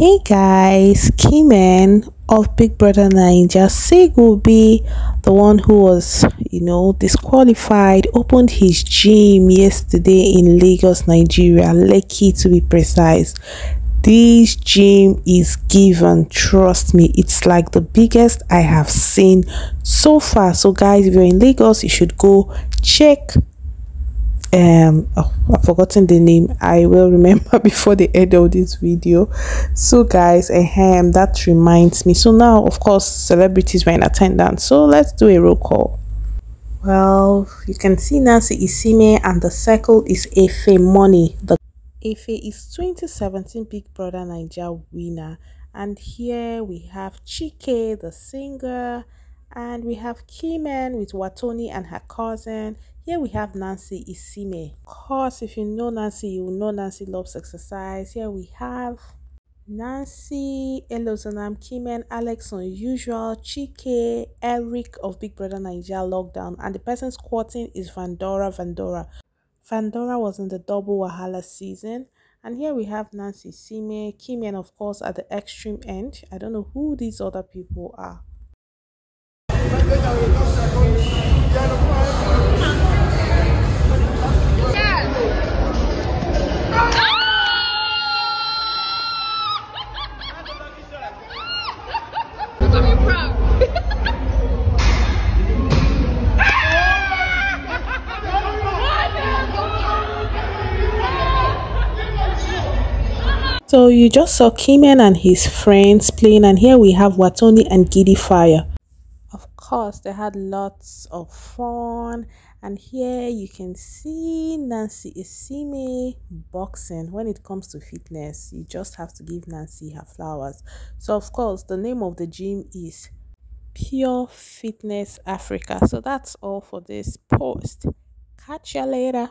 Hey guys, Kemen of Big Brother Naija said will be the one who was, you know, disqualified, opened his gym yesterday in Lagos, Nigeria, Lekki to be precise. This gym is given, trust me, it's like the biggest I have seen so far. So, guys, if you're in Lagos, you should go check um oh, i've forgotten the name. I will remember before the end of this video. So guys ahem that reminds me. So now of course celebrities were in attendance. So let's do a roll call. Well you can see nancy isime and the circle is efe money. The efe is 2017 big brother naija winner. And here we have chike the singer and we have Kemen with Wathoni and her cousin. Here we have Nancy Isime. Of course, if you know Nancy, you know Nancy loves exercise. Here we have Nancy, Elozonam, Kemen, Alex Unusual, Chike, Eric of Big Brother Nigeria Lockdown, and the person squatting is Vandora Vandora. Vandora was in the double Wahala season. And here we have Nancy Isime, Kemen, of course, at the extreme end. I don't know who these other people are. So you just saw Kemen and his friends playing and here we have Wathoni and Giddyfia course they had lots of fun. And here you can see Nancy Isime boxing. When it comes to fitness you just have to give Nancy her flowers. So of course the name of the gym is Pure Fitness Africa. So that's all for this post. Catch you later